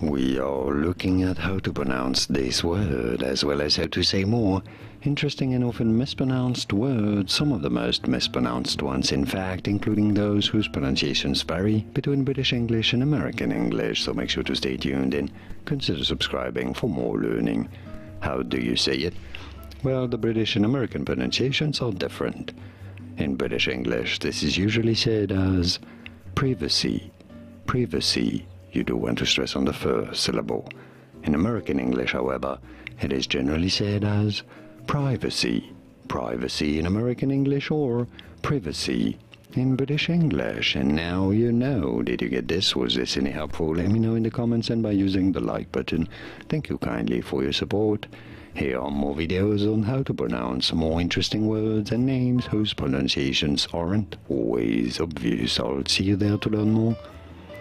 We are looking at how to pronounce this word as well as how to say more interesting and often mispronounced words, some of the most mispronounced ones, in fact, including those whose pronunciations vary between British English and American English. So make sure to stay tuned and consider subscribing for more learning. How do you say it? Well, the British and American pronunciations are different. In British English, this is usually said as privacy, privacy. You do want to stress on the first syllable. In American English, however, it is generally said as privacy, privacy in American English or privacy in British English. And now you know. Did you get this? Was this any helpful? Let me know in the comments and by using the like button. Thank you kindly for your support. Here are more videos on how to pronounce more interesting words and names whose pronunciations aren't always obvious. I'll see you there to learn more.